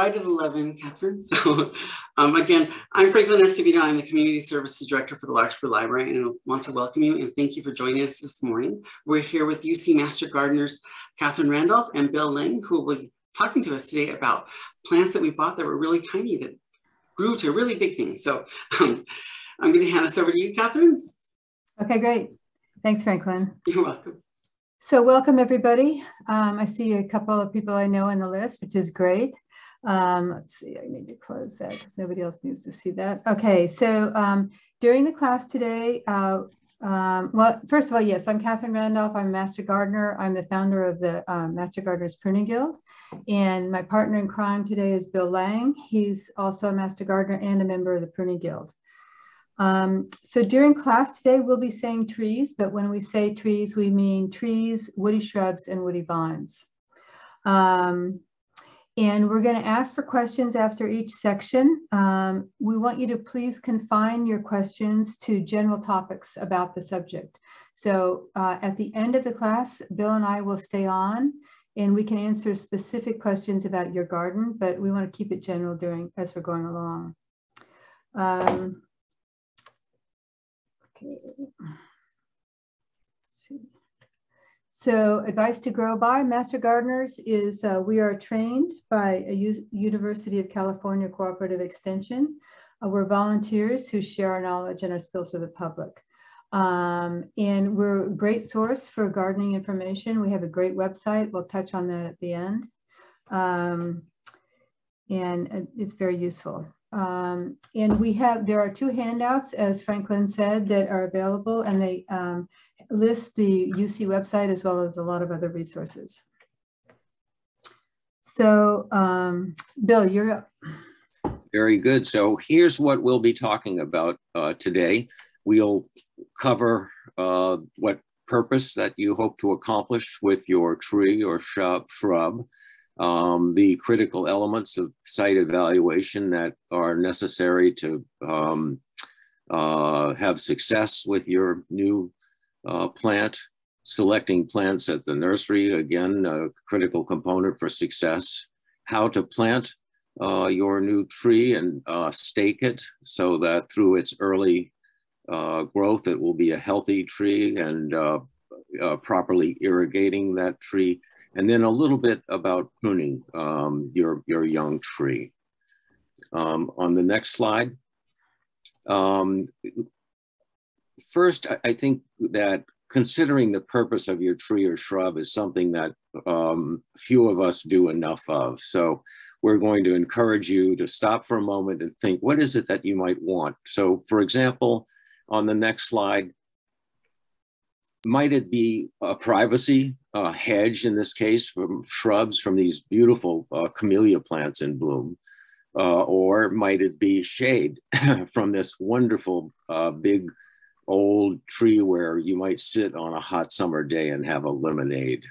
right at 11, Katherine. So um, again, I'm Franklin Escovedo. I'm the Community Services Director for the Larkspur Library and I want to welcome you and thank you for joining us this morning. We're here with UC Master Gardeners, Katherine Randolph and Bill Lang, who will be talking to us today about plants that we bought that were really tiny that grew to really big things. So um, I'm going to hand this over to you, Katherine. Okay, great. Thanks, Franklin. You're welcome. So welcome everybody. Um, I see a couple of people I know on the list, which is great. Um, let's see, I need to close that because nobody else needs to see that. Okay, so um, during the class today, uh, um, well, first of all, yes, I'm Katherine Randolph. I'm a Master Gardener. I'm the founder of the um, Master Gardeners Pruning Guild. And my partner in crime today is Bill Lang. He's also a Master Gardener and a member of the Pruning Guild. Um, so during class today, we'll be saying trees, but when we say trees, we mean trees, woody shrubs, and woody vines. Um, and we're going to ask for questions after each section. Um, we want you to please confine your questions to general topics about the subject. So uh, at the end of the class, Bill and I will stay on and we can answer specific questions about your garden, but we want to keep it general during as we're going along. Um, Okay. So advice to grow by Master Gardeners is uh, we are trained by a U University of California Cooperative Extension. Uh, we're volunteers who share our knowledge and our skills with the public. Um, and we're a great source for gardening information. We have a great website. We'll touch on that at the end. Um, and it's very useful. Um, and we have, there are two handouts, as Franklin said, that are available and they um, list the UC website as well as a lot of other resources. So um, Bill, you're up. Very good. So here's what we'll be talking about uh, today. We'll cover uh, what purpose that you hope to accomplish with your tree or shrub, um, the critical elements of site evaluation that are necessary to um, uh, have success with your new uh, plant, selecting plants at the nursery, again, a critical component for success, how to plant uh, your new tree and uh, stake it so that through its early uh, growth, it will be a healthy tree and uh, properly irrigating that tree and then a little bit about pruning um, your, your young tree. Um, on the next slide, um, first, I, think that considering the purpose of your tree or shrub is something that um, few of us do enough of. So we're going to encourage you to stop for a moment and think, what is it that you might want? So for example, on the next slide, might it be a privacy uh, hedge in this case from shrubs from these beautiful uh, camellia plants in bloom? Uh, or might it be shade from this wonderful uh, big old tree where you might sit on a hot summer day and have a lemonade?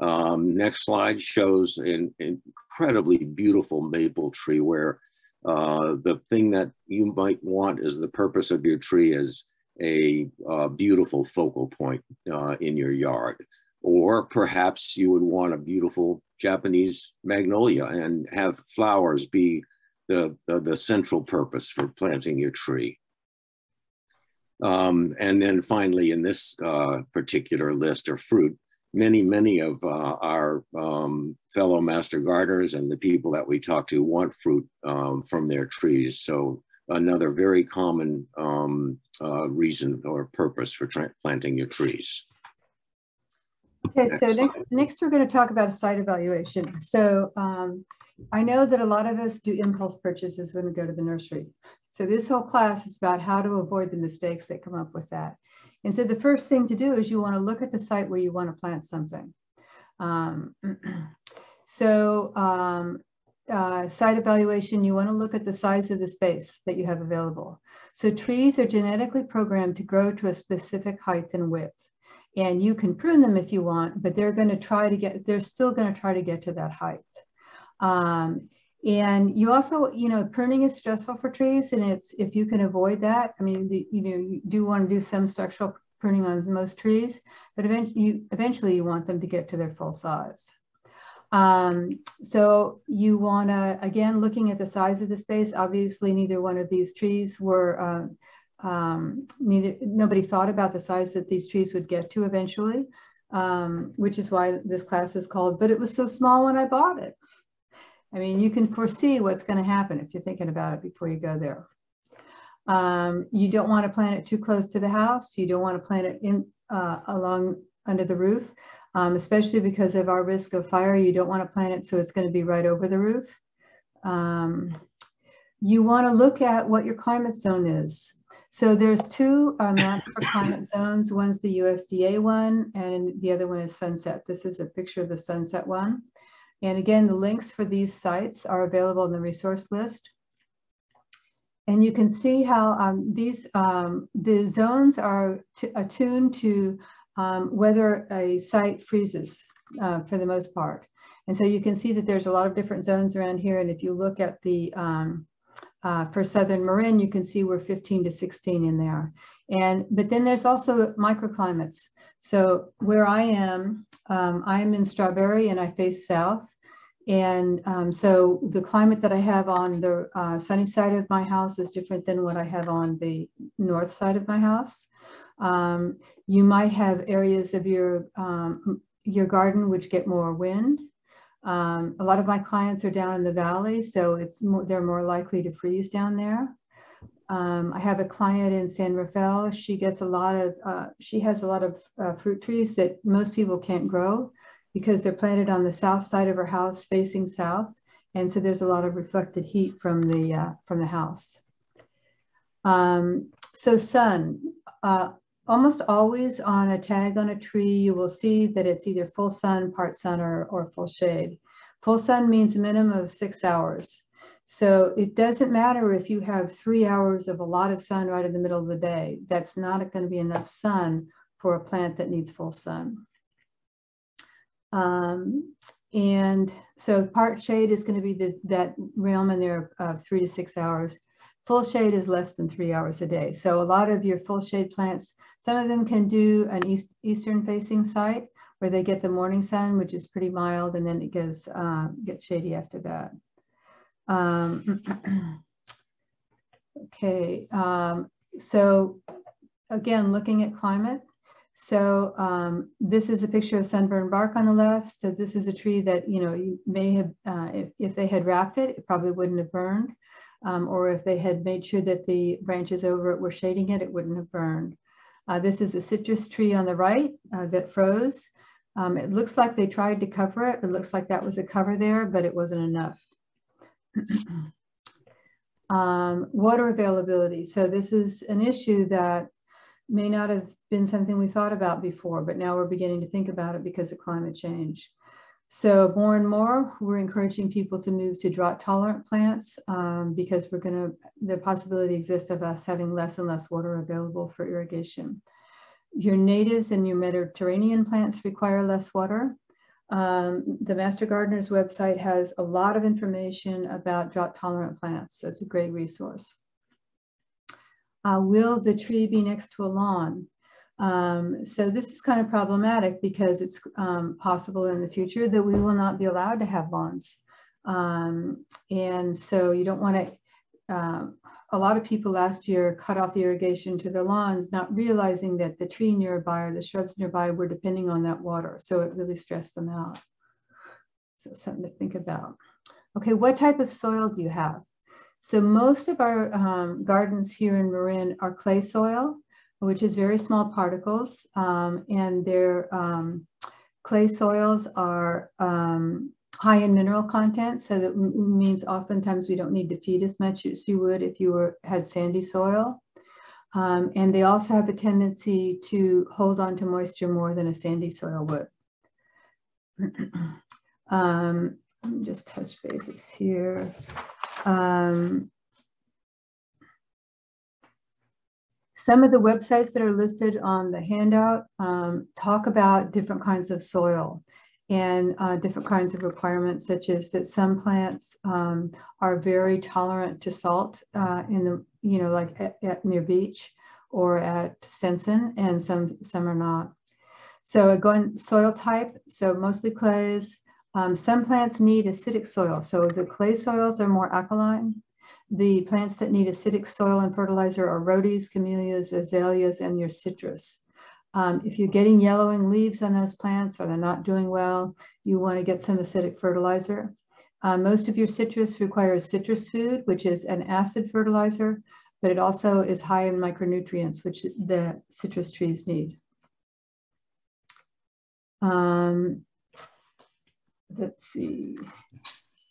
Um, next slide shows an incredibly beautiful maple tree where uh, the thing that you might want is the purpose of your tree is a uh, beautiful focal point uh, in your yard. Or perhaps you would want a beautiful Japanese magnolia and have flowers be the, the, the central purpose for planting your tree. Um, and then finally, in this uh, particular list are fruit. Many, many of uh, our um, fellow master gardeners and the people that we talk to want fruit um, from their trees. So another very common um, uh, reason or purpose for planting your trees. Okay, so next, next we're going to talk about a site evaluation. So um, I know that a lot of us do impulse purchases when we go to the nursery. So this whole class is about how to avoid the mistakes that come up with that. And so the first thing to do is you want to look at the site where you want to plant something. Um, so um, uh, site evaluation, you want to look at the size of the space that you have available. So trees are genetically programmed to grow to a specific height and width. And you can prune them if you want, but they're going to try to get, they're still going to try to get to that height. Um, and you also, you know, pruning is stressful for trees. And it's, if you can avoid that, I mean, the, you know, you do want to do some structural pruning on most trees, but eventually you, eventually you want them to get to their full size. Um, so you want to, again, looking at the size of the space, obviously neither one of these trees were, uh, um, neither, nobody thought about the size that these trees would get to eventually, um, which is why this class is called, but it was so small when I bought it. I mean, you can foresee what's going to happen if you're thinking about it before you go there. Um, you don't want to plant it too close to the house. You don't want to plant it in uh, along under the roof um, especially because of our risk of fire. You don't want to plant it so it's going to be right over the roof. Um, you want to look at what your climate zone is. So there's two uh, maps for climate zones. One's the USDA one, and the other one is Sunset. This is a picture of the Sunset one. And again, the links for these sites are available in the resource list. And you can see how um, these um, the zones are attuned to um, whether a site freezes uh, for the most part. And so you can see that there's a lot of different zones around here. And if you look at the, um, uh, for Southern Marin, you can see we're 15 to 16 in there. And, but then there's also microclimates. So where I am, um, I am in Strawberry and I face south. And um, so the climate that I have on the uh, sunny side of my house is different than what I have on the north side of my house. Um, you might have areas of your, um, your garden which get more wind. Um, a lot of my clients are down in the valley, so it's more, they're more likely to freeze down there. Um, I have a client in San Rafael. She gets a lot of, uh, she has a lot of uh, fruit trees that most people can't grow because they're planted on the south side of her house facing south. And so there's a lot of reflected heat from the, uh, from the house. Um, so sun, uh, almost always on a tag on a tree, you will see that it's either full sun, part sun, or, or full shade. Full sun means a minimum of six hours. So it doesn't matter if you have three hours of a lot of sun right in the middle of the day. That's not going to be enough sun for a plant that needs full sun. Um, and so part shade is going to be the, that realm in there of three to six hours. Full shade is less than three hours a day. So a lot of your full shade plants, some of them can do an east, eastern facing site where they get the morning sun, which is pretty mild, and then it goes uh, gets shady after that. Um, okay, um, so again, looking at climate. So um, this is a picture of sunburned bark on the left. So this is a tree that, you know, you may have, uh, if, if they had wrapped it, it probably wouldn't have burned um, or if they had made sure that the branches over it were shading it, it wouldn't have burned. Uh, this is a citrus tree on the right uh, that froze. Um, it looks like they tried to cover it. It looks like that was a cover there, but it wasn't enough. um, water availability. So this is an issue that may not have been something we thought about before, but now we're beginning to think about it because of climate change. So more and more, we're encouraging people to move to drought tolerant plants um, because we're gonna, the possibility exists of us having less and less water available for irrigation. Your natives and your Mediterranean plants require less water. Um, the Master Gardener's website has a lot of information about drought tolerant plants. So it's a great resource. Uh, will the tree be next to a lawn? Um, so this is kind of problematic because it's um, possible in the future that we will not be allowed to have lawns. Um, and so you don't want to, uh, a lot of people last year cut off the irrigation to their lawns, not realizing that the tree nearby or the shrubs nearby were depending on that water. So it really stressed them out. So something to think about. Okay, what type of soil do you have? So most of our um, gardens here in Marin are clay soil which is very small particles, um, and their um, clay soils are um, high in mineral content, so that means oftentimes we don't need to feed as much as you would if you were had sandy soil. Um, and they also have a tendency to hold on to moisture more than a sandy soil would. um, just touch bases here. Um, Some of the websites that are listed on the handout um, talk about different kinds of soil and uh, different kinds of requirements, such as that some plants um, are very tolerant to salt uh, in the, you know, like at, at near beach or at Stinson, and some, some are not. So again, soil type, so mostly clays, Um, some plants need acidic soil. So the clay soils are more alkaline. The plants that need acidic soil and fertilizer are rhodies, camellias, azaleas, and your citrus. Um, if you're getting yellowing leaves on those plants or they're not doing well, you want to get some acidic fertilizer. Uh, most of your citrus requires citrus food, which is an acid fertilizer, but it also is high in micronutrients, which the citrus trees need. Um, let's see.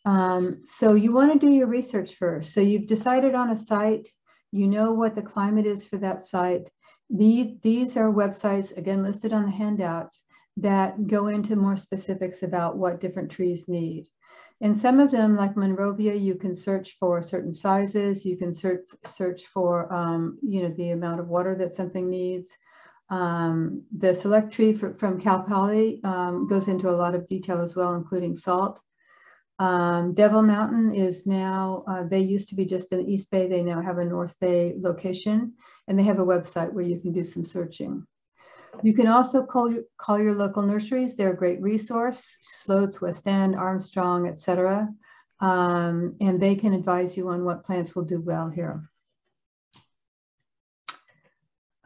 Um, so you want to do your research first. So you've decided on a site, you know what the climate is for that site. The, these are websites, again, listed on the handouts, that go into more specifics about what different trees need. And some of them, like Monrovia, you can search for certain sizes. You can search search for, um, you know, the amount of water that something needs. Um, the select tree for, from Cal Poly um, goes into a lot of detail as well, including salt. Um, Devil Mountain is now, uh, they used to be just in East Bay. They now have a North Bay location and they have a website where you can do some searching. You can also call, call your local nurseries. They're a great resource, Sloats, West End, Armstrong, etc. Um, and they can advise you on what plants will do well here.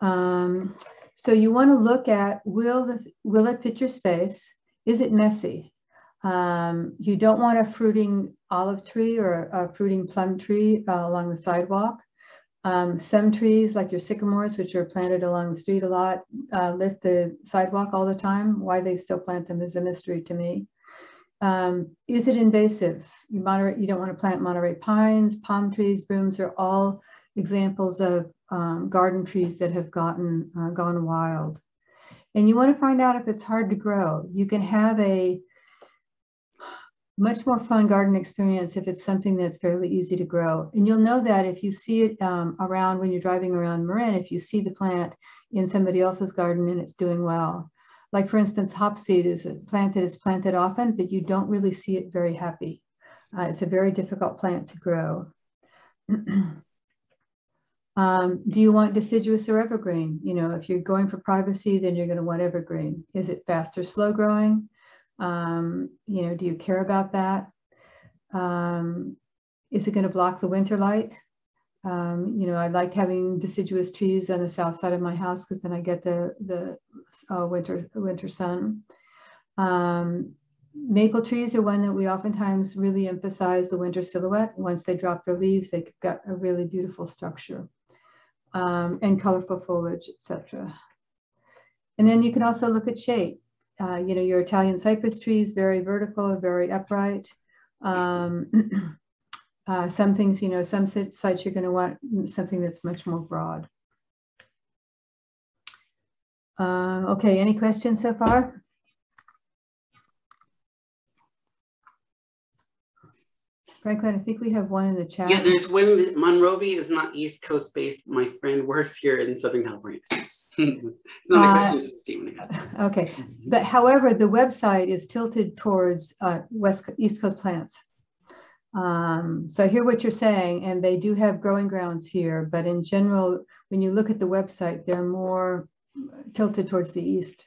Um, so you want to look at, will, the, will it fit your space? Is it messy? Um, you don't want a fruiting olive tree or a fruiting plum tree uh, along the sidewalk. Um, some trees, like your sycamores, which are planted along the street a lot, uh, lift the sidewalk all the time. Why they still plant them is a mystery to me. Um, is it invasive? You, moderate, you don't want to plant Monterey pines, palm trees, brooms are all examples of um, garden trees that have gotten uh, gone wild. And you want to find out if it's hard to grow. You can have a much more fun garden experience if it's something that's fairly easy to grow. And you'll know that if you see it um, around when you're driving around Marin, if you see the plant in somebody else's garden and it's doing well. Like for instance, hopseed is a plant that is planted often, but you don't really see it very happy. Uh, it's a very difficult plant to grow. um, do you want deciduous or evergreen? You know, if you're going for privacy, then you're going to want evergreen. Is it fast or slow growing? Um, you know, do you care about that? Um, is it going to block the winter light? Um, you know, I like having deciduous trees on the south side of my house because then I get the the uh, winter winter sun. Um, maple trees are one that we oftentimes really emphasize the winter silhouette. Once they drop their leaves, they've got a really beautiful structure um, and colorful foliage, etc. And then you can also look at shade uh, you know, your Italian cypress trees, very vertical, very upright. Um, uh, some things, you know, some sites you're going to want something that's much more broad. Uh, okay, any questions so far? Franklin, I think we have one in the chat. Yeah, there's one. Monrovia is not East Coast based. My friend works here in Southern California. Uh, okay, but however, the website is tilted towards uh, West East Coast plants. Um, so I hear what you're saying, and they do have growing grounds here, but in general, when you look at the website, they're more tilted towards the east.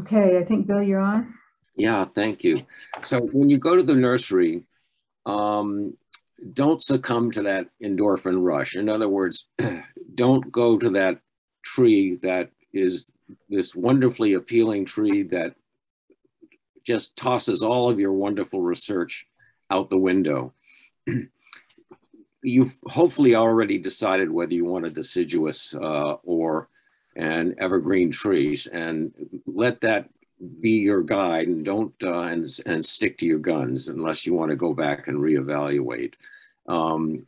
Okay, I think Bill, you're on. Yeah, thank you. So when you go to the nursery, um, don't succumb to that endorphin rush. In other words, don't go to that tree that is this wonderfully appealing tree that just tosses all of your wonderful research out the window. You've hopefully already decided whether you want a deciduous uh, or an evergreen trees and let that be your guide and don't uh, and, and stick to your guns unless you want to go back and reevaluate. Um,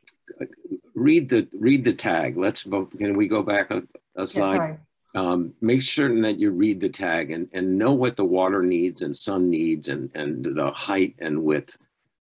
read the read the tag. Let's can we go back a, a slide? um, make certain that you read the tag and, and know what the water needs and sun needs and, and the height and width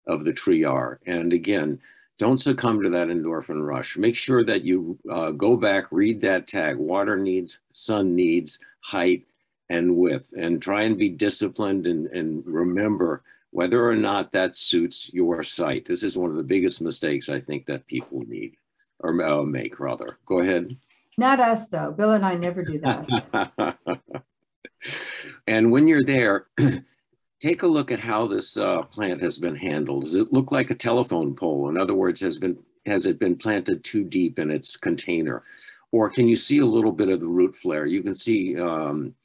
of the tree are. And again, don't succumb to that endorphin rush. Make sure that you uh, go back, read that tag, water needs, sun needs, height, and with and try and be disciplined and, and remember whether or not that suits your site. This is one of the biggest mistakes I think that people need or uh, make rather. Go ahead. Not us though. Bill and I never do that. and when you're there, take a look at how this uh, plant has been handled. Does it look like a telephone pole? In other words, has been has it been planted too deep in its container? Or can you see a little bit of the root flare? You can see um,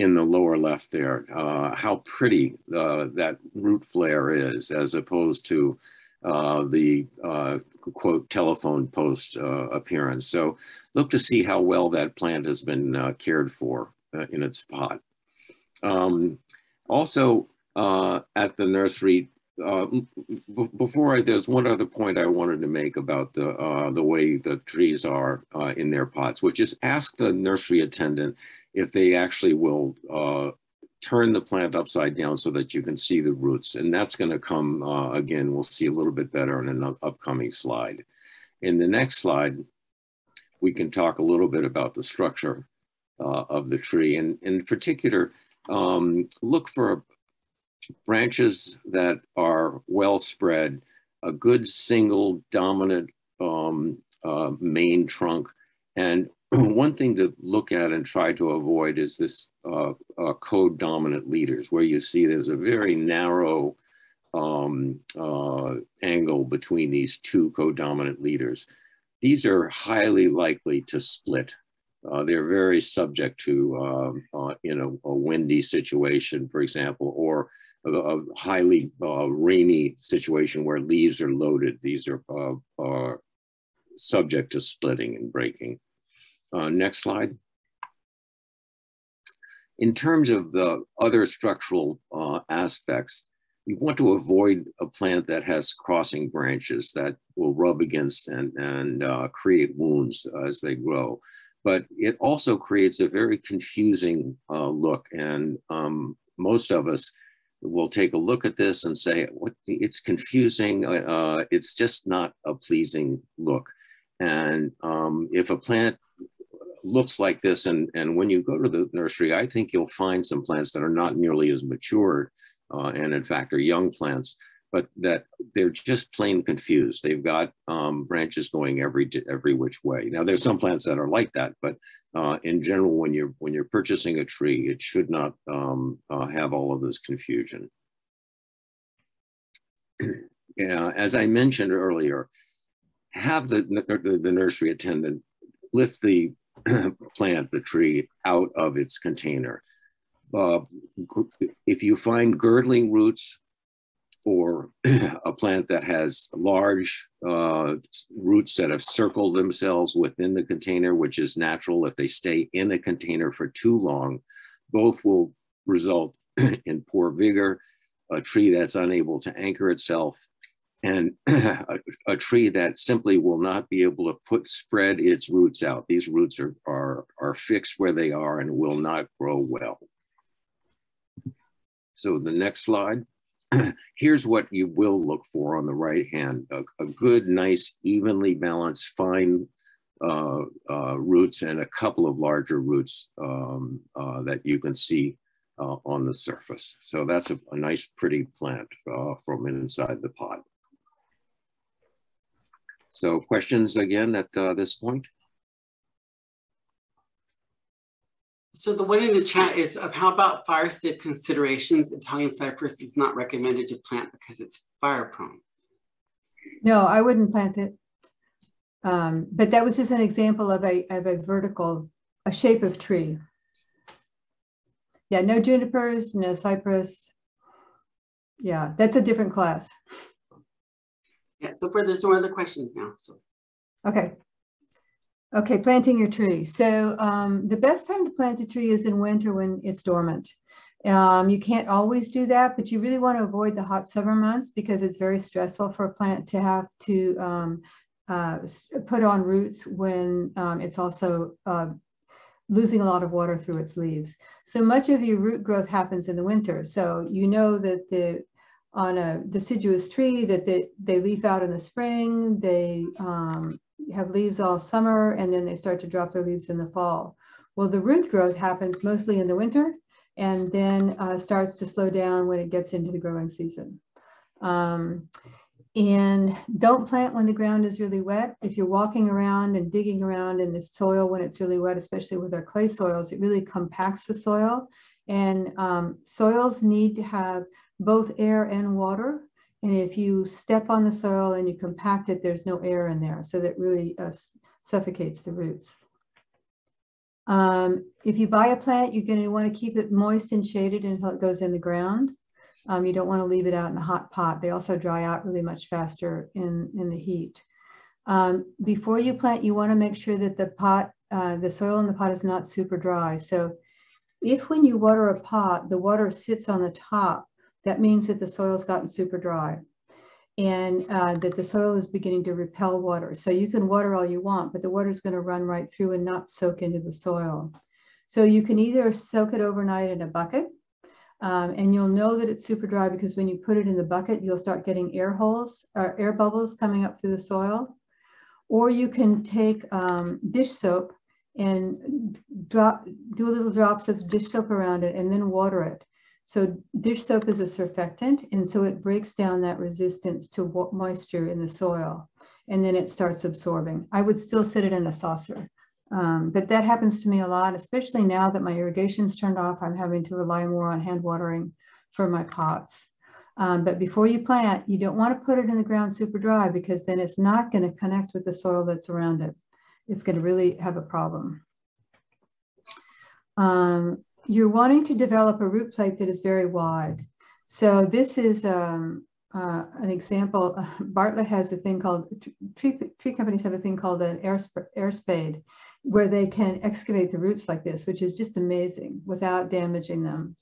in the lower left there uh, how pretty uh, that root flare is as opposed to uh, the uh, quote telephone post uh, appearance. So look to see how well that plant has been uh, cared for in its pot. Um, also at the nursery, before I, there's one other point I wanted to make about the the way the trees are in their pots, which is ask the nursery attendant if they actually will uh, turn the plant upside down so that you can see the roots. And that's going to come uh, again. We'll see a little bit better in an upcoming slide. In the next slide, we can talk a little bit about the structure uh, of the tree, and in particular, um, look for branches that are well spread, a good single dominant um, uh, main trunk. And one thing to look at and try to avoid is this uh, uh, co-dominant leaders, where you see there's a very narrow um, uh, angle between these two co-dominant leaders. These are highly likely to split. Uh, they're very subject to, um, uh, in a, a windy situation, for example, or a, highly uh, rainy situation where leaves are loaded. These are, uh, are subject to splitting and breaking. Uh, next slide. In terms of the other structural uh, aspects, you want to avoid a plant that has crossing branches that will rub against and, and uh, create wounds as they grow. But it also creates a very confusing uh, look. And um, most of us will take a look at this and say, what, it's confusing. Uh, uh, it's just not a pleasing look. And um, if a plant looks like this, and, and when you go to the nursery, I think you'll find some plants that are not nearly as mature uh, and in fact are young plants but that they're just plain confused. They've got um, branches going every every which way. Now, there's some plants that are like that, but uh, in general, when you're when you're purchasing a tree, it should not um, uh, have all of this confusion. yeah, as I mentioned earlier, have the, the, the nursery attendant lift the plant, the tree, out of its container. Uh, if you find girdling roots, or a plant that has large uh, roots that have circled themselves within the container, which is natural if they stay in the container for too long, both will result in poor vigor, a tree that's unable to anchor itself, and a, a, tree that simply will not be able to put spread its roots out. These roots are, are, are fixed where they are and will not grow well. So the next slide. here's what you will look for on the right hand, a, a good, nice, evenly balanced, fine uh, uh, roots and a couple of larger roots um, uh, that you can see uh, on the surface. So that's a, a nice, pretty plant uh, from inside the pot. So questions again at uh, this point? So the one in the chat is uh, how about fire safe considerations? Italian cypress is not recommended to plant because it's fire prone. No, I wouldn't plant it. Um, but that was just an example of a, of a vertical, a shape of tree. Yeah, no junipers, no cypress. Yeah, that's a different class. Yeah, so for there's no other questions now. So okay. Okay, planting your tree. So um, the best time to plant a tree is in winter when it's dormant. Um, you can't always do that, but you really want to avoid the hot summer months because it's very stressful for a plant to have to um, uh, put on roots when um, it's also uh, losing a lot of water through its leaves. So much of your root growth happens in the winter. So you know that the on a deciduous tree that they, they leaf out in the spring, they um, have leaves all summer and then they start to drop their leaves in the fall. Well, the root growth happens mostly in the winter and then uh, starts to slow down when it gets into the growing season. Um, and don't plant when the ground is really wet. If you're walking around and digging around in the soil when it's really wet, especially with our clay soils, it really compacts the soil And um, soils need to have both air and water. And if you step on the soil and you compact it, there's no air in there. So that really uh, suffocates the roots. Um, if you buy a plant, you're going to want to keep it moist and shaded until it goes in the ground. Um, you don't want to leave it out in a hot pot. They also dry out really much faster in, in the heat. Um, before you plant, you want to make sure that the pot, uh, the soil in the pot is not super dry. So if when you water a pot, the water sits on the top, that means that the soil's gotten super dry and uh, that the soil is beginning to repel water. So you can water all you want, but the water is going to run right through and not soak into the soil. So you can either soak it overnight in a bucket, um, and you'll know that it's super dry because when you put it in the bucket, you'll start getting air holes or air bubbles coming up through the soil. Or you can take um, dish soap and drop, do little drops of dish soap around it and then water it. So dish soap is a surfactant, and so it breaks down that resistance to moisture in the soil, and then it starts absorbing. I would still sit it in a saucer, um, but that happens to me a lot, especially now that my irrigation's turned off. I'm having to rely more on hand watering for my pots. Um, but before you plant, you don't want to put it in the ground super dry because then it's not going to connect with the soil that's around it. It's going to really have a problem. Um, you're wanting to develop a root plate that is very wide. So this is um, uh, an example. Bartlett has a thing called, tree, tree companies have a thing called an air, air spade where they can excavate the roots like this, which is just amazing without damaging them.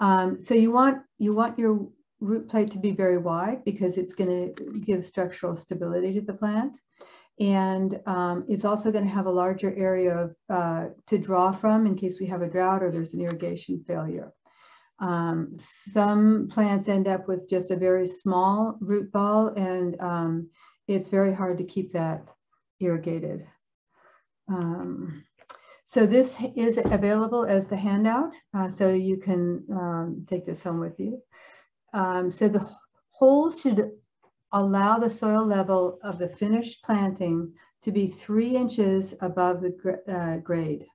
Um, so you want, you want your root plate to be very wide because it's going to give structural stability to the plant. And um, it's also going to have a larger area of, uh, to draw from in case we have a drought or there's an irrigation failure. Um, some plants end up with just a very small root ball and um, it's very hard to keep that irrigated. Um, so this is available as the handout, uh, so you can um, take this home with you. Um, so the hole should allow the soil level of the finished planting to be three inches above the uh, grade.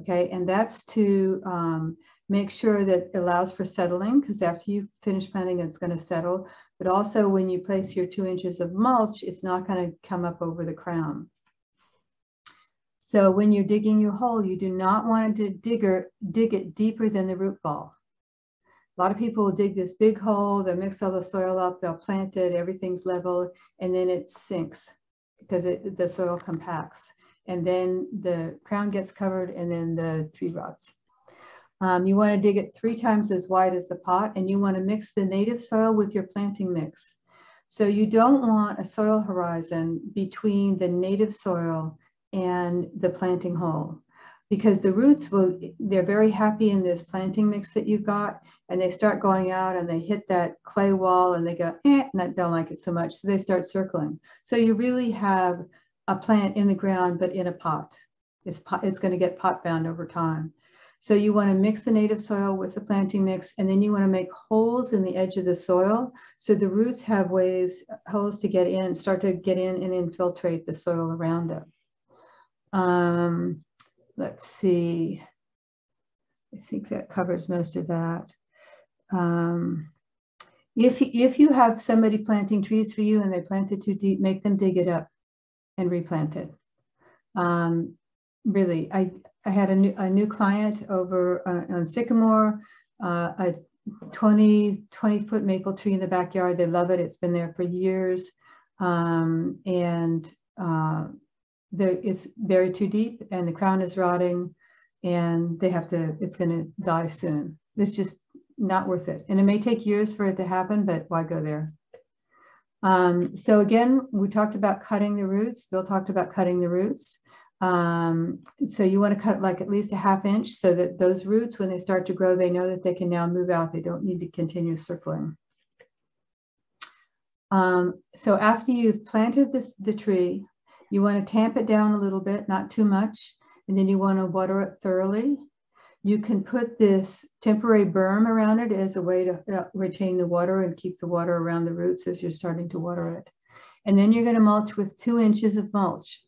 Okay, and that's to um, make sure that it allows for settling because after you finish planting, it's going to settle. But also when you place your two inches of mulch, it's not going to come up over the crown. So when you're digging your hole, you do not want to dig, dig it deeper than the root ball. A lot of people will dig this big hole, they'll mix all the soil up, they'll plant it, everything's level, and then it sinks because it, the soil compacts. And then the crown gets covered and then the tree rots. Um, you want to dig it three times as wide as the pot and you want to mix the native soil with your planting mix. So you don't want a soil horizon between the native soil and the planting hole because the roots will, they're very happy in this planting mix that you've got and they start going out and they hit that clay wall and they go, eh, and I don't like it so much. So they start circling. So you really have a plant in the ground, but in a pot. It's, pot, it's going to get pot bound over time. So you want to mix the native soil with the planting mix, and then you want to make holes in the edge of the soil. So the roots have ways, holes to get in, start to get in and infiltrate the soil around them. Um, let's see. I think that covers most of that. Um, if, if you have somebody planting trees for you and they plant it too deep, make them dig it up and replant it. Um, really, I, I had a new, a new client over uh, on Sycamore, uh, a 20, 20 foot maple tree in the backyard. They love it. It's been there for years. Um, and uh, it's buried too deep and the crown is rotting and they have to, it's going to die soon. It's just not worth it. And it may take years for it to happen, but why go there? Um, so again, we talked about cutting the roots. Bill talked about cutting the roots. Um, so you want to cut like at least a half inch so that those roots, when they start to grow, they know that they can now move out. They don't need to continue circling. Um, so after you've planted this, the tree, you want to tamp it down a little bit, not too much, and then you want to water it thoroughly. You can put this temporary berm around it as a way to uh, retain the water and keep the water around the roots as you're starting to water it. And then you're going to mulch with two inches of mulch,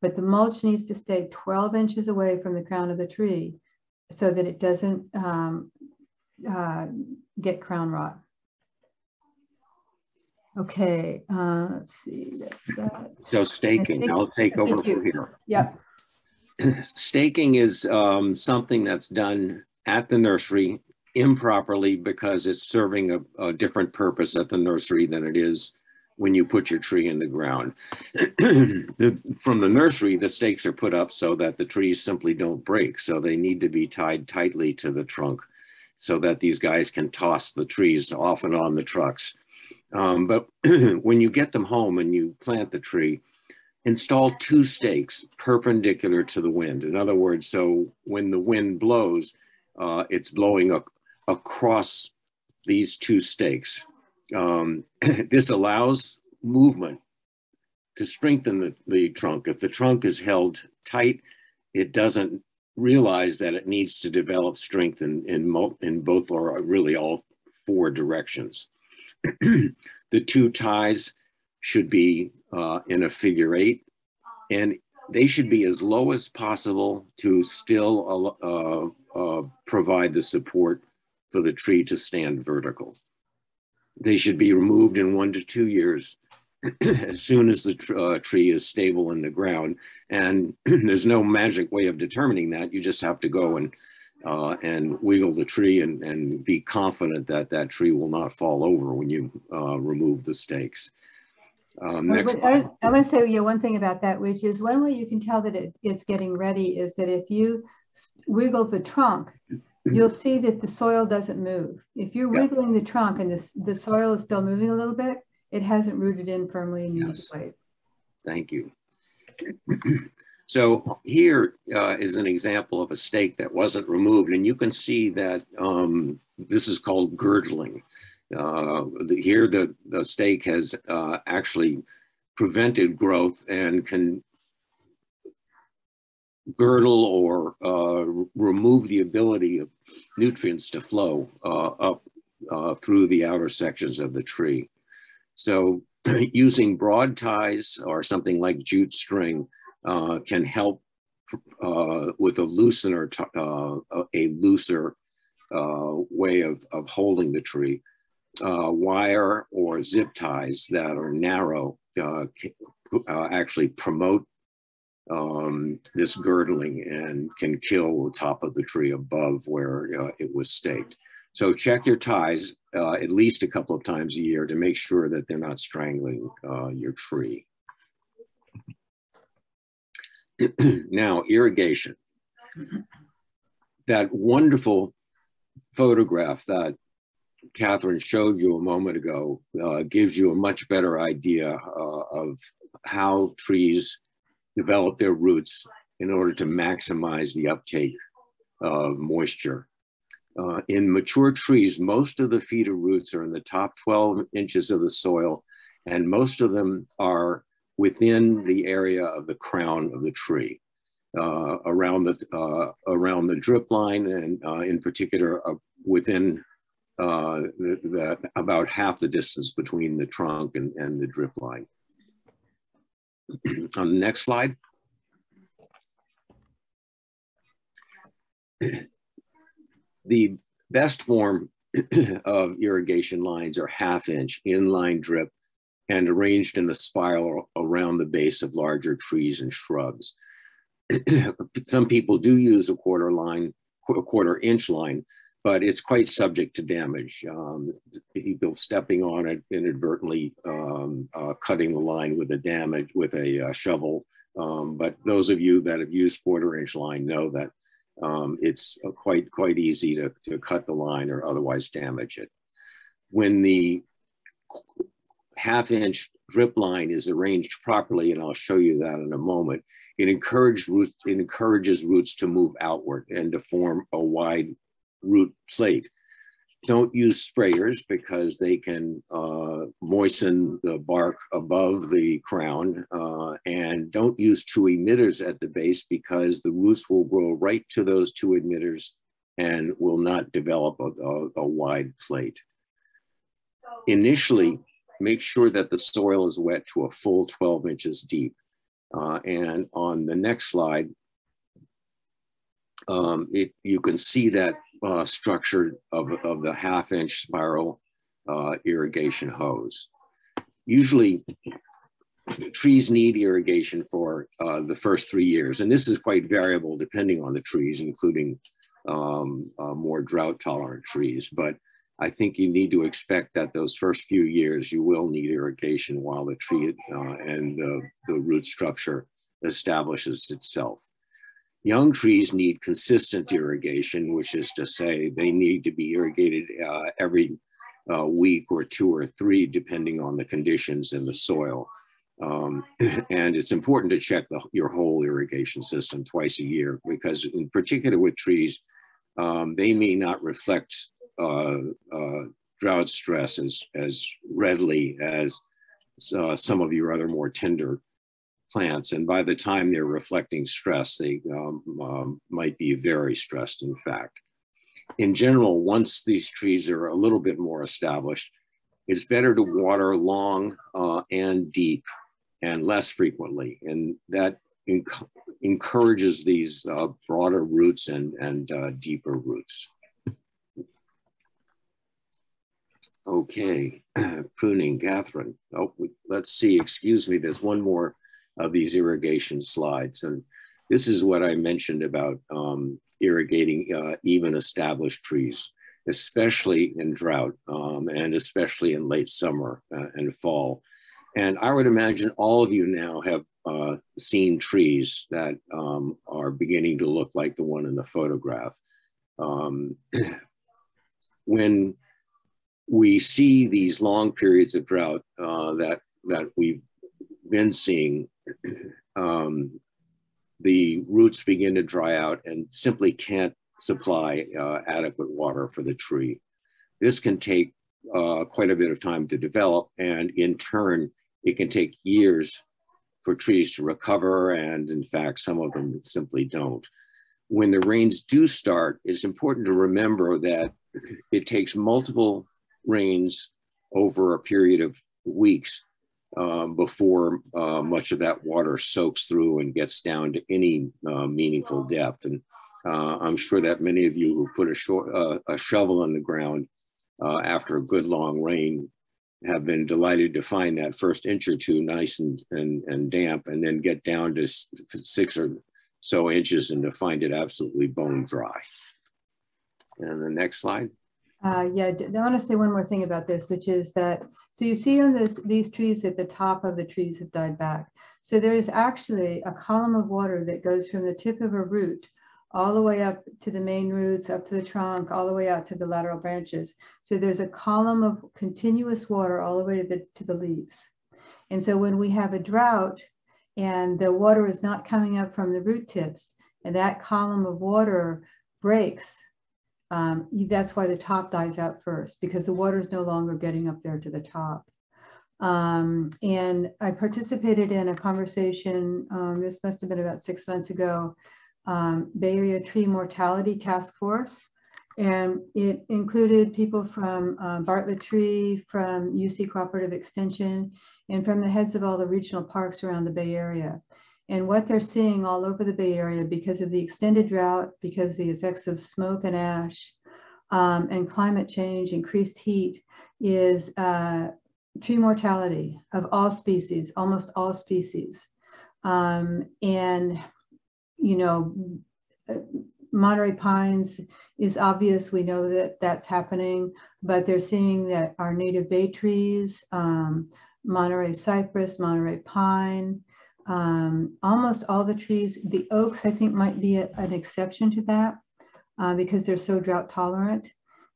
but the mulch needs to stay 12 inches away from the crown of the tree so that it doesn't um, uh, get crown rot. Okay, uh, let's see, that's that. So staking, I'll take over from here. Yep. Staking is um, something that's done at the nursery improperly because it's serving a, a, different purpose at the nursery than it is when you put your tree in the ground. From the nursery, the stakes are put up so that the trees simply don't break. So they need to be tied tightly to the trunk so that these guys can toss the trees off and on the trucks. Um, but when you get them home and you plant the tree, install two stakes perpendicular to the wind. In other words, so when the wind blows, uh, it's blowing across these two stakes. Um, this allows movement to strengthen the, the trunk. If the trunk is held tight, it doesn't realize that it needs to develop strength in, in, in both or really all four directions. the two ties should be uh, in a figure eight and they should be as low as possible to still uh, uh, provide the support for the tree to stand vertical. They should be removed in one to two years as soon as the tr uh, tree is stable in the ground. And there's no magic way of determining that. You just have to go and uh, and wiggle the tree and, and be confident that that tree will not fall over when you uh, remove the stakes. Um, next I, I, want to say yeah, one thing about that, which is one way you can tell that it, it's getting ready is that if you wiggle the trunk, you'll see that the soil doesn't move. If you're yeah. wiggling the trunk and the, the soil is still moving a little bit, it hasn't rooted in firmly in yes. place. Thank you. so here uh, is an example of a stake that wasn't removed, and you can see that um, this is called girdling. Uh, the, here the, the stake has uh, actually prevented growth and can girdle or uh, remove the ability of nutrients to flow uh, up uh, through the outer sections of the tree. So using broad ties or something like jute string uh, can help uh, with a loosener, uh, a looser way of, of holding the tree. wire or zip ties that are narrow actually promote um, this girdling and can kill the top of the tree above where uh, it was staked. So check your ties uh, at least a couple of times a year to make sure that they're not strangling uh, your tree. now, irrigation. That wonderful photograph that Katherine showed you a moment ago uh, gives you a much better idea uh, of how trees develop their roots in order to maximize the uptake of moisture. Uh, in mature trees, most of the feeder roots are in the top 12 inches of the soil, and most of them are within the area of the crown of the tree, uh, around the uh, around the drip line, and uh, in particular uh, within uh, the, the, about half the distance between the trunk and, and the drip line. On the next slide. the best form of irrigation lines are half inch inline drip and arranged in a spiral around the base of larger trees and shrubs. Some people do use a quarter line, a quarter inch line, but it's quite subject to damage. Um, people stepping on it inadvertently um, uh, cutting the line with a damage with a uh, shovel. Um, but those of you that have used quarter inch line know that um, it's quite quite easy to, to cut the line or otherwise damage it. When the half inch drip line is arranged properly, and I'll show you that in a moment, it, encourage root, it encourages roots to move outward and to form a wide root plate. Don't use sprayers because they can uh, moisten the bark above the crown. Uh, and don't use two emitters at the base because the roots will grow right to those two emitters and will not develop a, a, a wide plate. Initially, make sure that the soil is wet to a full 12 inches deep. Uh, and on the next slide, um, it, you can see that uh, structure of, of the half inch spiral uh, irrigation hose. Usually trees need irrigation for uh, the first three years. And this is quite variable depending on the trees, including um, uh, more drought tolerant trees. But I think you need to expect that those first few years you will need irrigation while the tree uh, and the, the root structure establishes itself. Young trees need consistent irrigation, which is to say they need to be irrigated uh, every uh, week or two or three, depending on the conditions in the soil. Um, and it's important to check the, your whole irrigation system twice a year because in particular with trees, um, they may not reflect drought stress as, as readily as uh, some of your other more tender plants. And by the time they're reflecting stress, they um, um, might be very stressed, in fact. In general, once these trees are a little bit more established, it's better to water long uh, and deep and less frequently. And that enc encourages these uh, broader roots and, and uh, deeper roots. Okay, pruning, Katherine. Oh, let's see, excuse me, there's one more of these irrigation slides. And this is what I mentioned about um, irrigating uh, even established trees, especially in drought um, and especially in late summer uh, and fall. And I would imagine all of you now have uh, seen trees that um, are beginning to look like the one in the photograph. Um, when we see these long periods of drought uh, that, that we've been seeing, um, the roots begin to dry out and simply can't supply uh, adequate water for the tree. This can take uh, quite a bit of time to develop and in turn it can take years for trees to recover, and in fact, some of them simply don't. When the rains do start, it's important to remember that it takes multiple rains over a period of weeks um, before uh, much of that water soaks through and gets down to any uh, meaningful depth. And uh, I'm sure that many of you who put a, uh, a shovel in the ground uh, after a good long rain have been delighted to find that first inch or two nice and, and, and damp and then get down to six or so inches and to find it absolutely bone dry. And the next slide. Uh, yeah, I want to say one more thing about this, which is that, so you see on this, these trees at the top of the trees have died back. So there is actually a column of water that goes from the tip of a root all the way up to the main roots, up to the trunk, all the way out to the lateral branches. So there's a column of continuous water all the way to the, to the leaves. And so when we have a drought and the water is not coming up from the root tips and that column of water breaks, um, that's why the top dies out first because the water is no longer getting up there to the top. Um, and I participated in a conversation, um, this must have been about six months ago, um, Bay Area Tree Mortality Task Force. And it included people from uh, Bartlett Tree, from UC Cooperative Extension, and from the heads of all the regional parks around the Bay Area. And what they're seeing all over the Bay Area because of the extended drought, because the effects of smoke and ash, um, and climate change, increased heat, is uh, tree mortality of all species, almost all species. Um, and you know, Monterey Pines is obvious. We know that that's happening, but they're seeing that our native bay trees, um, Monterey cypress, Monterey pine, um, almost all the trees, the oaks, I think might be a, an exception to that uh, because they're so drought tolerant.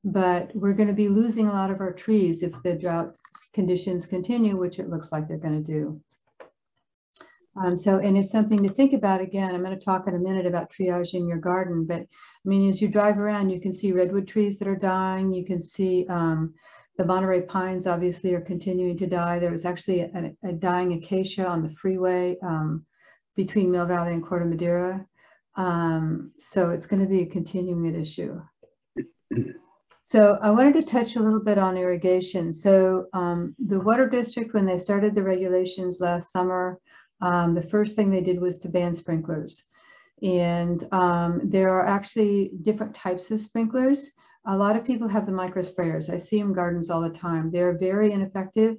But we're going to be losing a lot of our trees if the drought conditions continue, which it looks like they're going to do. Um, so, and it's something to think about again. I'm going to talk in a minute about triage in your garden, but I mean, as you drive around, you can see redwood trees that are dying. You can see um, the Monterey pines obviously are continuing to die. There was actually a, a dying acacia on the freeway um, between Mill Valley and Corte Madera. Um, so it's going to be a continuing issue. So I wanted to touch a little bit on irrigation. So um, the water district, when they started the regulations last summer, um, the first thing they did was to ban sprinklers. And um, there are actually different types of sprinklers. A lot of people have the micro sprayers. I see them gardens all the time. They're very ineffective.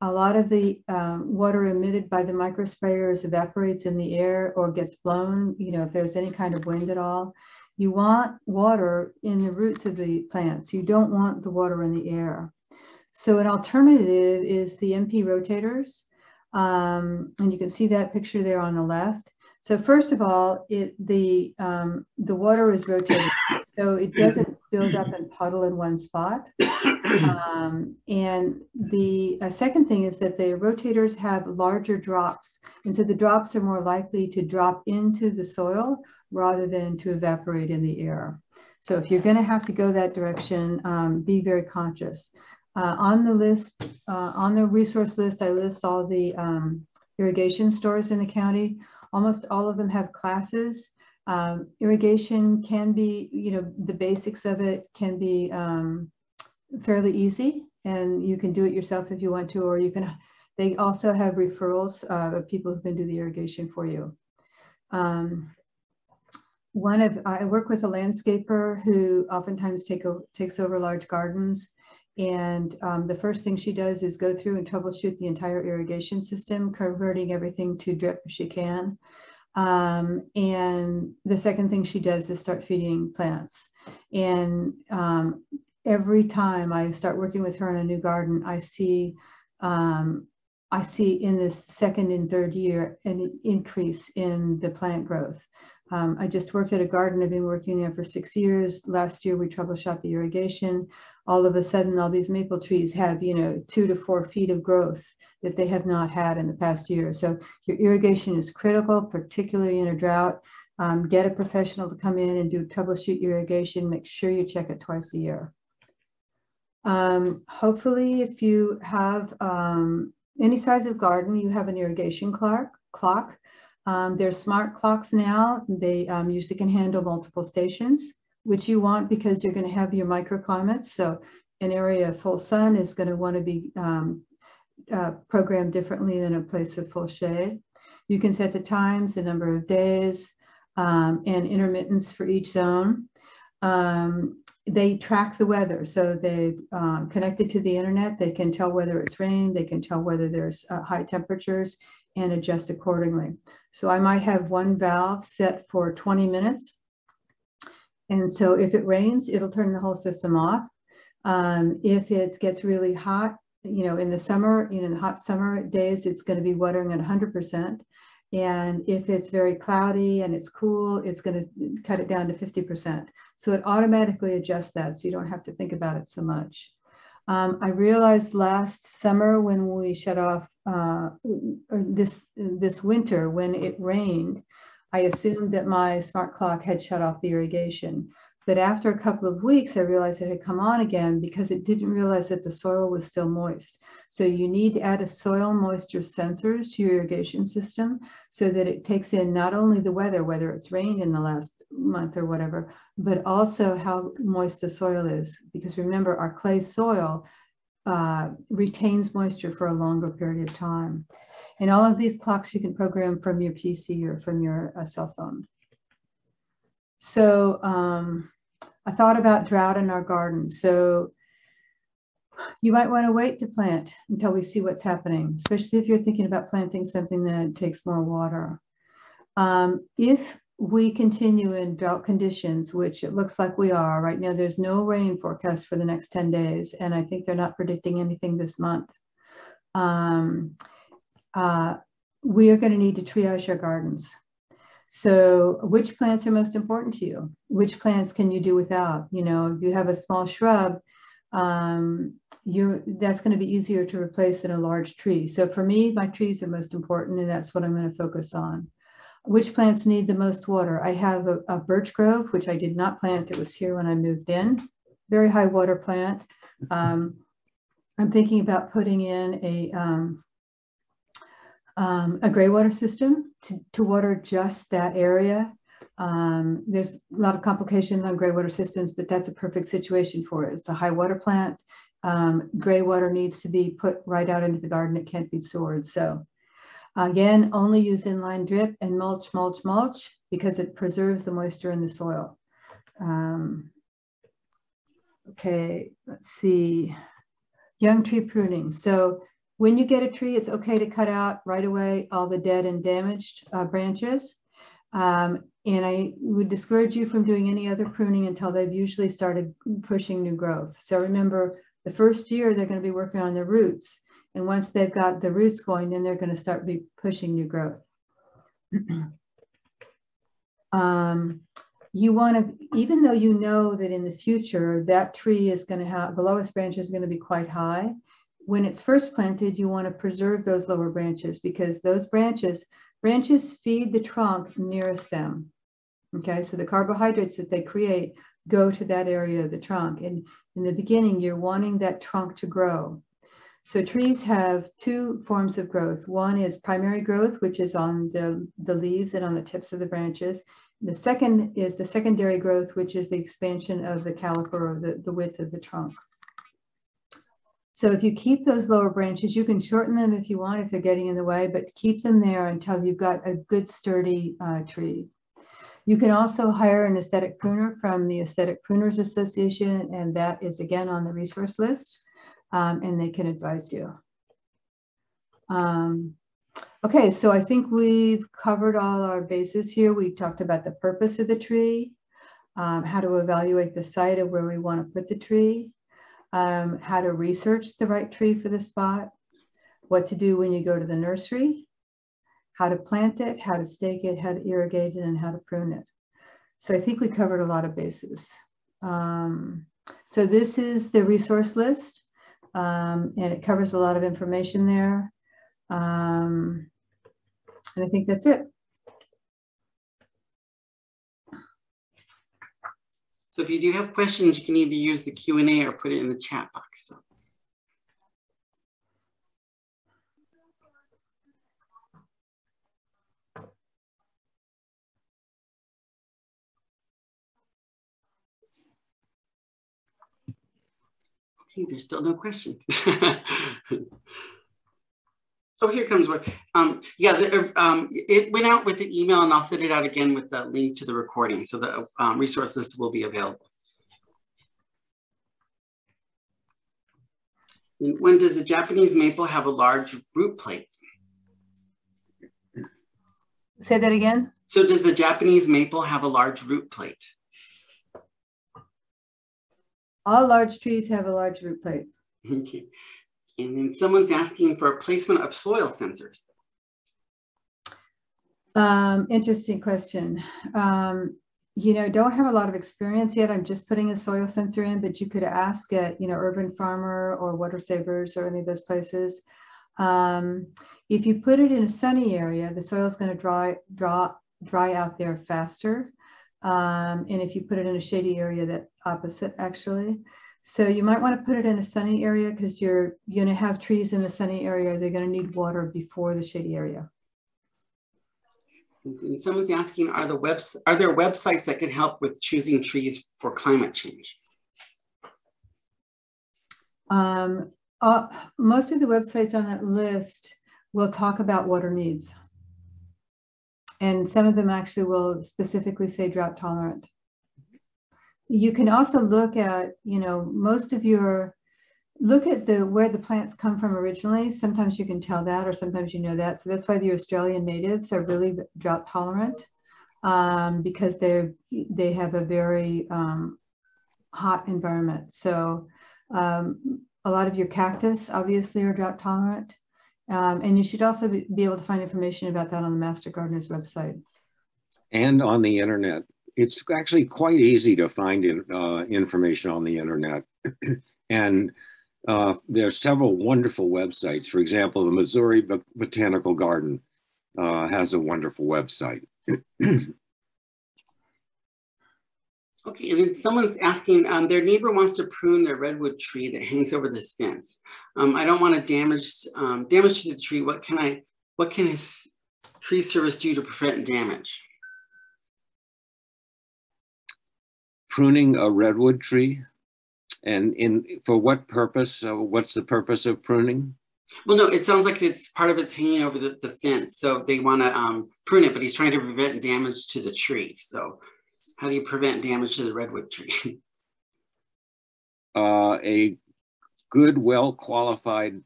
A lot of the um, water emitted by the micro sprayers evaporates in the air or gets blown, you know, if there's any kind of wind at all. You want water in the roots of the plants. You don't want the water in the air. So an alternative is the MP rotators. Um, and you can see that picture there on the left. So first of all, it, the, um, the water is rotated, so it doesn't build up and puddle in one spot. Um, and the uh, second thing is that the rotators have larger drops. And so the drops are more likely to drop into the soil rather than to evaporate in the air. So if you're gonna have to go that direction, um, be very conscious. Uh, on the list, uh, on the resource list, I list all the um, irrigation stores in the county. Almost all of them have classes. Um, irrigation can be, you know, the basics of it can be um, fairly easy and you can do it yourself if you want to, or you can, they also have referrals uh, of people who can do the irrigation for you. Um, one of, I work with a landscaper who oftentimes take, takes over large gardens and um, the first thing she does is go through and troubleshoot the entire irrigation system, converting everything to drip if she can. Um, and the second thing she does is start feeding plants. And um, every time I start working with her in a new garden, I see um, I see in this second and third year an increase in the plant growth. Um, I just worked at a garden. I've been working there for six years. Last year, we troubleshot the irrigation. All of a sudden, all these maple trees have, you know, two to four feet of growth that they have not had in the past year. So your irrigation is critical, particularly in a drought. Um, get a professional to come in and do troubleshoot your irrigation. Make sure you check it twice a year. Um, hopefully, if you have um, any size of garden, you have an irrigation clock. clock. Um, there's smart clocks now. They um, usually can handle multiple stations, which you want because you're going to have your microclimates. So an area of full sun is going to want to be um, uh, programmed differently than a place of full shade. You can set the times, the number of days, um, and intermittence for each zone. Um, they track the weather. So they uh, connected to the internet. They can tell whether it's rain. They can tell whether there's uh, high temperatures and adjust accordingly. So I might have one valve set for 20 minutes. And so if it rains, it'll turn the whole system off. Um, if it gets really hot, you know, in the summer, you know, in the hot summer days, it's going to be watering at 100%. And if it's very cloudy and it's cool, it's going to cut it down to 50%. So it automatically adjusts that so you don't have to think about it so much. Um, I realized last summer when we shut off uh, this this winter when it rained, I assumed that my smart clock had shut off the irrigation. But after a couple of weeks, I realized it had come on again because it didn't realize that the soil was still moist. So you need to add a soil moisture sensors to your irrigation system so that it takes in not only the weather, whether it's rained in the last month or whatever, but also how moist the soil is. Because remember, our clay soil uh, retains moisture for a longer period of time. And all of these clocks you can program from your PC or from your uh, cell phone. So um, I thought about drought in our garden. So you might want to wait to plant until we see what's happening, especially if you're thinking about planting something that takes more water. Um, if we continue in drought conditions, which it looks like we are right now, there's no rain forecast for the next 10 days, and I think they're not predicting anything this month. Um, uh, we are going to need to triage our gardens. So which plants are most important to you? Which plants can you do without? You know, if you have a small shrub, um, you that's going to be easier to replace than a large tree. So for me, my trees are most important and that's what I'm going to focus on. Which plants need the most water? I have a, a birch grove, which I did not plant. It was here when I moved in. Very high water plant. Um, I'm thinking about putting in a um, um, a gray water system to, to water just that area. Um, there's a lot of complications on gray water systems, but that's a perfect situation for it. It's a high water plant. Um, gray water needs to be put right out into the garden. It can't be stored. So again, only use inline drip and mulch, mulch, mulch. because it preserves the moisture in the soil. Um, okay, let's see. Young tree pruning. So when you get a tree, it's okay to cut out right away all the dead and damaged uh, branches. Um, and I would discourage you from doing any other pruning until they've usually started pushing new growth. So remember, the first year they're going to be working on the roots. And once they've got the roots going, then they're going to start be pushing new growth. um, you want to, even though you know that in the future that tree is going to have, the lowest branch is going to be quite high, when it's first planted, you want to preserve those lower branches because those branches, branches feed the trunk nearest them. Okay, so the carbohydrates that they create go to that area of the trunk. And in the beginning, you're wanting that trunk to grow. So trees have two forms of growth. One is primary growth, which is on the, the leaves and on the tips of the branches. The second is the secondary growth, which is the expansion of the caliper or the, the width of the trunk. So if you keep those lower branches, you can shorten them if you want, if they're getting in the way, but keep them there until you've got a good sturdy uh, tree. You can also hire an aesthetic pruner from the Aesthetic Pruners Association, and that is again on the resource list, um, and they can advise you. Um, okay, so I think we've covered all our bases here. We talked about the purpose of the tree, um, how to evaluate the site of where we want to put the tree, um, how to research the right tree for the spot, what to do when you go to the nursery, how to plant it, how to stake it, how to irrigate it, and how to prune it. So I think we covered a lot of bases. Um, so this is the resource list, um, and it covers a lot of information there. Um, and I think that's it. So if you do have questions, you can either use the Q&A or put it in the chat box. So. Okay, there's still no questions. Oh, here comes one. Um, yeah, the, um, it went out with the email and I'll send it out again with the link to the recording. So the um, resource list will be available. When does the Japanese maple have a large root plate? Say that again. So does the Japanese maple have a large root plate? All large trees have a large root plate. Okay. And then someone's asking for a placement of soil sensors. Um, interesting question. Um, you know, don't have a lot of experience yet. I'm just putting a soil sensor in, but you could ask at, you know, Urban Farmer or Water Savers or any of those places. Um, if you put it in a sunny area, the soil is going to dry, dry, dry out there faster. Um, and if you put it in a shady area, that opposite actually. So you might want to put it in a sunny area because you're going to have trees in the sunny area. They're going to need water before the shady area. And someone's asking, are, the webs are there websites that can help with choosing trees for climate change? Um, uh, most of the websites on that list will talk about water needs. And some of them actually will specifically say drought tolerant you can also look at, you know, most of your, look at the where the plants come from originally. Sometimes you can tell that or sometimes you know that. So that's why the Australian natives are really drought tolerant um, because they're, they have a very um, hot environment. So um, a lot of your cactus obviously are drought tolerant. Um, and you should also be, be able to find information about that on the Master Gardener's website. And on the internet it's actually quite easy to find in, uh, information on the internet. and uh, there are several wonderful websites. For example, the Missouri Botanical Garden uh, has a wonderful website. okay, and then someone's asking, um, their neighbor wants to prune their redwood tree that hangs over this fence. Um, I don't want to damage um, damage to the tree. What can I, what can his tree service do to prevent damage? Pruning a redwood tree? And in for what purpose? Uh, what's the purpose of pruning? Well, no, it sounds like it's part of it's hanging over the, the fence. So they want to um, prune it, but he's trying to prevent damage to the tree. So how do you prevent damage to the redwood tree? uh, a good, well qualified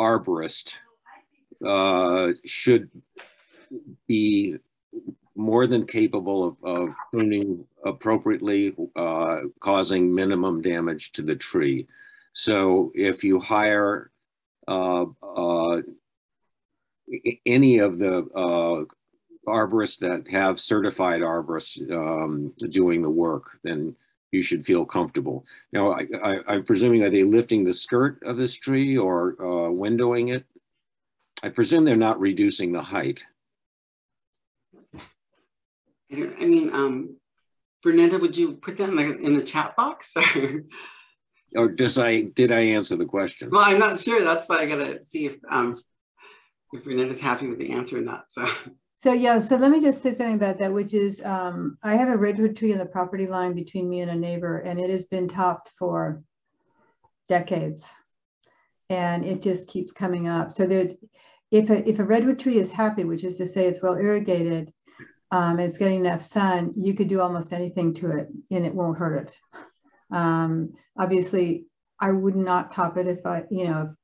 arborist uh, should be more than capable of, of pruning appropriately, uh, causing minimum damage to the tree. So if you hire uh, uh, any of the uh, arborists that have certified arborists um, doing the work, then you should feel comfortable. Now, I, am presuming, are they lifting the skirt of this tree or uh, windowing it? I presume they're not reducing the height. I mean, um, Bernetta, would you put that in the, in the chat box? or does I, did I answer the question? Well, I'm not sure. That's why I gotta see if, um, if Renetta's happy with the answer or not, so. So yeah, so let me just say something about that, which is um, I have a redwood tree in the property line between me and a neighbor, and it has been topped for decades, and it just keeps coming up. So there's, if a, if a redwood tree is happy, which is to say it's well irrigated, um, it's getting enough sun, you could do almost anything to it, and it won't hurt it. Um, obviously, I would not top it if I, you know,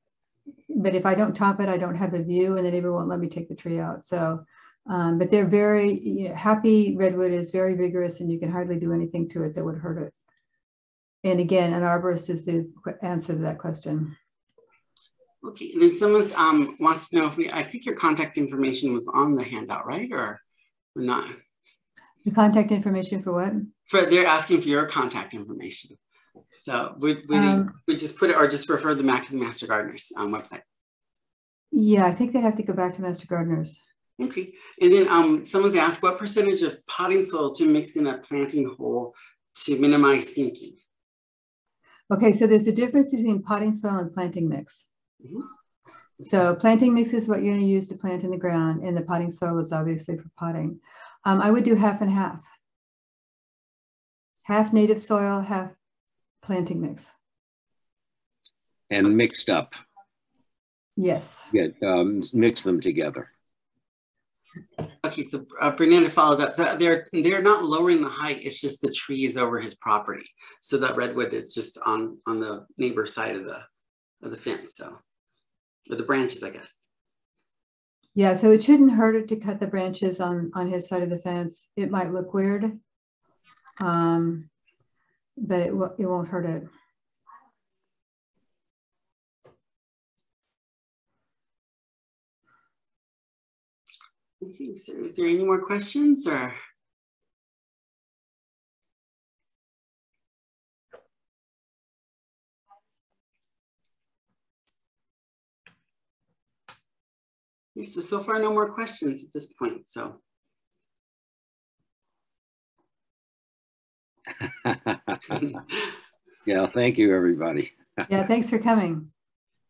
but if I don't top it, I don't have a view, and the neighbor won't let me take the tree out. So um, but they're very you know, happy. Redwood is very vigorous and you can hardly do anything to it that would hurt it. And again, an arborist is the answer to that question. Okay, and then someone um, wants to know if we, I think your contact information was on the handout, right? Or, or not? The contact information for what? For They're asking for your contact information. So would, would um, we just put it or just refer them back to the Master Gardeners um, website? Yeah, I think they'd have to go back to Master Gardeners. Okay, and then um, someone's asked what percentage of potting soil to mix in a planting hole to minimize sinking? Okay, so there's a difference between potting soil and planting mix. Mm -hmm. So planting mix is what you're gonna use to plant in the ground and the potting soil is obviously for potting. Um, I would do half and half. Half native soil, half planting mix. And mixed up. Yes. Yeah, um, mix them together. Okay, so uh, Bernanda followed up. They're they're not lowering the height. It's just the tree is over his property, so that redwood is just on on the neighbor side of the of the fence. So, or the branches, I guess. Yeah, so it shouldn't hurt it to cut the branches on on his side of the fence. It might look weird, um, but it it won't hurt it. Okay, so is there any more questions or? So, so far no more questions at this point, so. yeah, thank you, everybody. yeah, thanks for coming.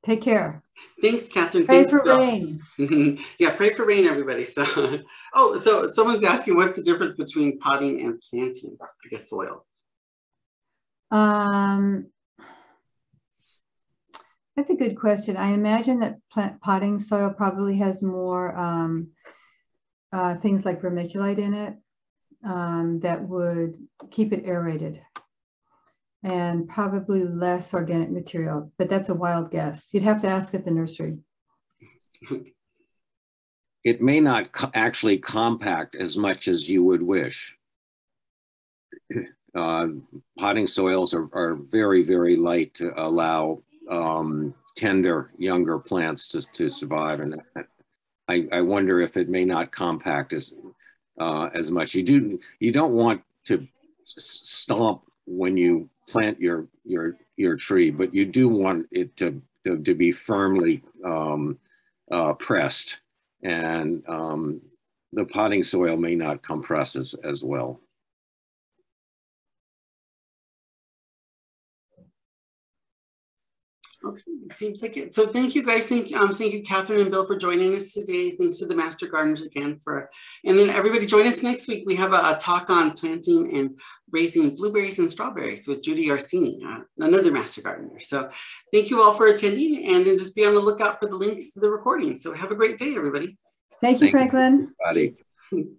Take care. Thanks, Katherine. Pray Thanks, for rain. yeah, pray for rain, everybody. So, oh, so someone's asking what's the difference between potting and planting, I guess, soil? Um, that's a good question. I imagine that plant potting soil probably has more um, uh, things like vermiculite in it um, that would keep it aerated and probably less organic material, but that's a wild guess. You'd have to ask at the nursery. It may not co actually compact as much as you would wish. Uh, potting soils are, are very, very light to allow um, tender, younger plants to, to survive. And I, I wonder if it may not compact as, uh, as much. You, do, you don't want to stomp when you plant your your your tree, but you do want it to to, to be firmly um, uh, pressed, and um, the potting soil may not compress as, as well. Okay, seems like it. So thank you guys. Thank, um, thank you, Katherine and Bill, for joining us today. Thanks to the Master Gardeners again for, and then everybody join us next week. We have a, a talk on planting and raising blueberries and strawberries with Judy Arsini, uh, another Master Gardener. So thank you all for attending and then just be on the lookout for the links to the recording. So have a great day, everybody. Thank you, Thank you. Franklin. Everybody.